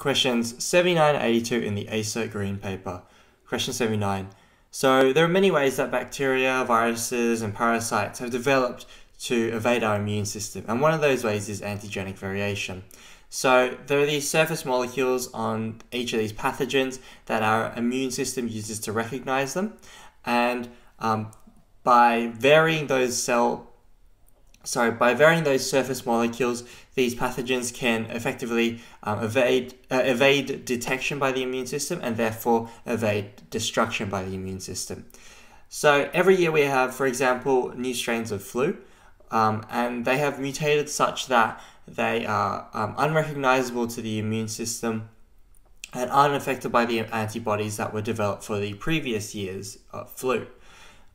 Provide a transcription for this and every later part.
questions 79 and 82 in the ACER Green paper. Question 79. So there are many ways that bacteria, viruses, and parasites have developed to evade our immune system, and one of those ways is antigenic variation. So there are these surface molecules on each of these pathogens that our immune system uses to recognize them, and um, by varying those cell sorry, by varying those surface molecules, these pathogens can effectively um, evade, uh, evade detection by the immune system and therefore evade destruction by the immune system. So every year we have, for example, new strains of flu, um, and they have mutated such that they are um, unrecognizable to the immune system and unaffected by the antibodies that were developed for the previous year's uh, flu.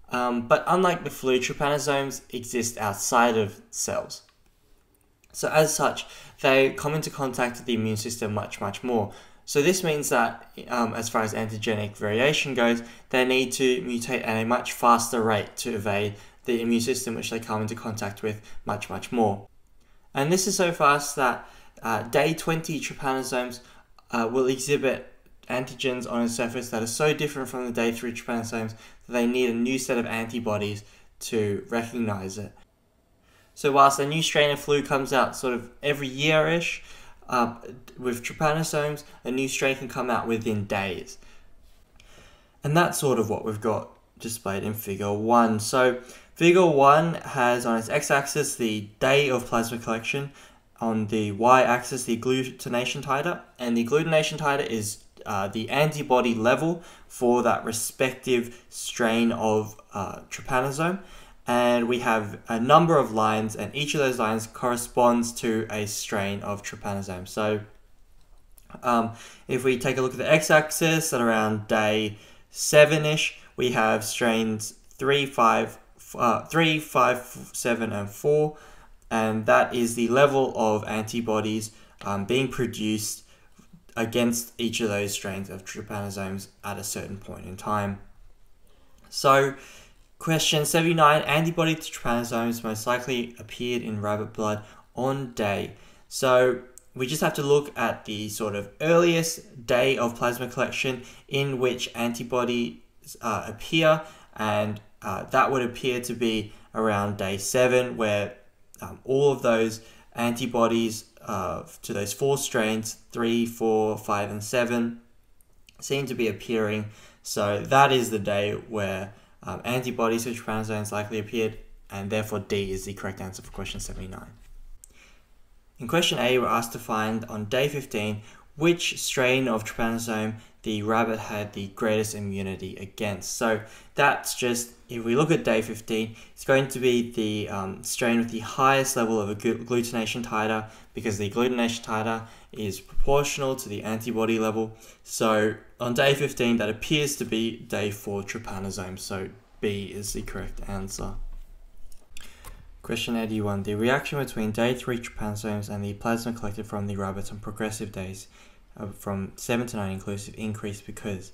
Um, but unlike the flu, trypanosomes exist outside of cells. So as such, they come into contact with the immune system much, much more. So this means that um, as far as antigenic variation goes, they need to mutate at a much faster rate to evade the immune system which they come into contact with much, much more. And this is so fast that uh, day 20 trypanosomes uh, will exhibit antigens on a surface that are so different from the day 3 trypanosomes that they need a new set of antibodies to recognize it. So whilst a new strain of flu comes out sort of every year-ish, uh, with trypanosomes, a new strain can come out within days. And that's sort of what we've got displayed in figure 1. So figure 1 has on its x-axis the day of plasma collection, on the y-axis the agglutination titer, and the agglutination titer is uh, the antibody level for that respective strain of uh, trypanosome. And we have a number of lines, and each of those lines corresponds to a strain of trypanosome. So um, if we take a look at the x-axis at around day 7-ish, we have strains 3, 5, uh, 3, 5, 7, and 4. And that is the level of antibodies um, being produced against each of those strains of trypanosomes at a certain point in time. So, question 79 antibody to trypanosomes most likely appeared in rabbit blood on day. So, we just have to look at the sort of earliest day of plasma collection in which antibodies uh, appear, and uh, that would appear to be around day 7, where um, all of those antibodies uh, to those four strains, three, four, five, and seven, seem to be appearing. So that is the day where um, antibodies to trypanosomes likely appeared, and therefore D is the correct answer for question 79. In question A, we're asked to find on day 15 which strain of trypanosome the rabbit had the greatest immunity against. So that's just, if we look at day 15, it's going to be the um, strain with the highest level of agglutination titer because the agglutination titer is proportional to the antibody level. So on day 15, that appears to be day 4 trypanosome. So B is the correct answer. Question 81. The reaction between day 3 trypanosomes and the plasma collected from the rabbits on progressive days from 7 to 9 inclusive increased because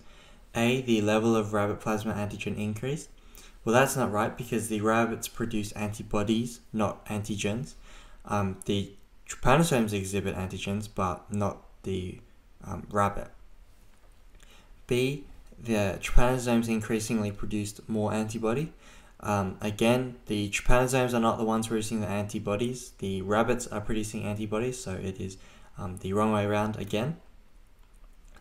A. The level of rabbit plasma antigen increased. Well, that's not right because the rabbits produce antibodies, not antigens. Um, the trypanosomes exhibit antigens, but not the um, rabbit. B. The trypanosomes increasingly produced more antibody. Um, again, the trypanosomes are not the ones producing the antibodies. The rabbits are producing antibodies, so it is um, the wrong way around again.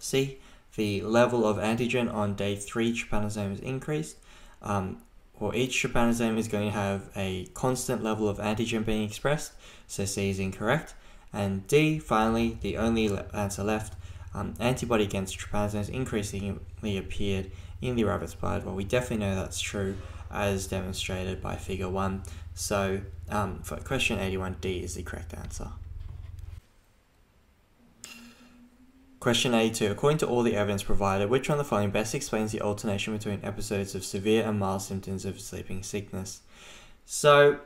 C. The level of antigen on day 3 trypanosome is increased. Um, or each trypanosome is going to have a constant level of antigen being expressed, so C is incorrect. And D, finally, the only answer left, um, antibody against trypanosomes increasingly appeared in the rabbit's blood. Well, we definitely know that's true as demonstrated by figure 1. So um, for question 81D is the correct answer. Question 82. According to all the evidence provided, which one of the following best explains the alternation between episodes of severe and mild symptoms of sleeping sickness? So,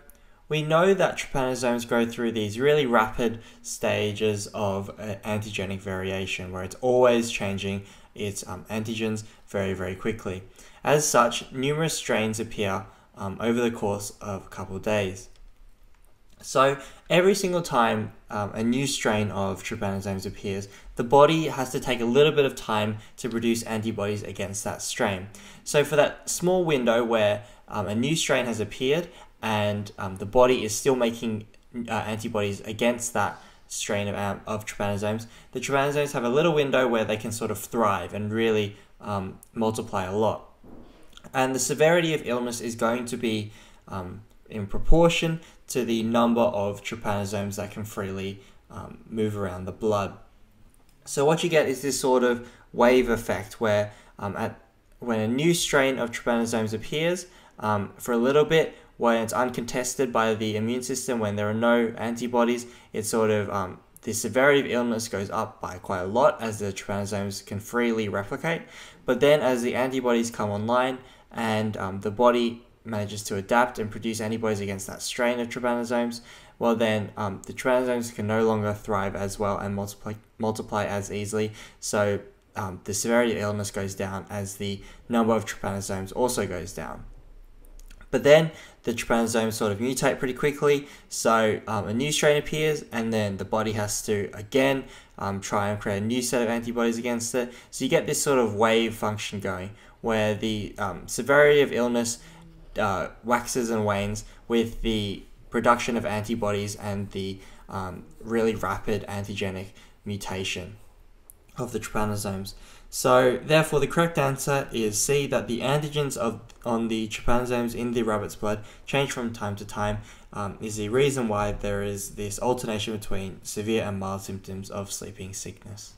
we know that trypanosomes go through these really rapid stages of uh, antigenic variation where it's always changing its um, antigens very, very quickly. As such, numerous strains appear um, over the course of a couple of days. So every single time um, a new strain of trypanosomes appears, the body has to take a little bit of time to produce antibodies against that strain. So for that small window where um, a new strain has appeared and um, the body is still making uh, antibodies against that strain of, um, of trypanosomes, the trypanosomes have a little window where they can sort of thrive and really um, multiply a lot. And the severity of illness is going to be um, in proportion to the number of trypanosomes that can freely um, move around the blood. So what you get is this sort of wave effect where um, at when a new strain of trypanosomes appears, um, for a little bit, when it's uncontested by the immune system, when there are no antibodies, it sort of um, the severity of illness goes up by quite a lot as the trypanosomes can freely replicate. But then, as the antibodies come online and um, the body manages to adapt and produce antibodies against that strain of trypanosomes, well then um, the trypanosomes can no longer thrive as well and multiply multiply as easily. So um, the severity of illness goes down as the number of trypanosomes also goes down. But then the trypanosomes sort of mutate pretty quickly, so um, a new strain appears, and then the body has to again um, try and create a new set of antibodies against it. So you get this sort of wave function going, where the um, severity of illness uh, waxes and wanes with the production of antibodies and the um, really rapid antigenic mutation of the trypanosomes. So therefore the correct answer is C that the antigens of on the trypanosomes in the rabbit's blood change from time to time um, is the reason why there is this alternation between severe and mild symptoms of sleeping sickness.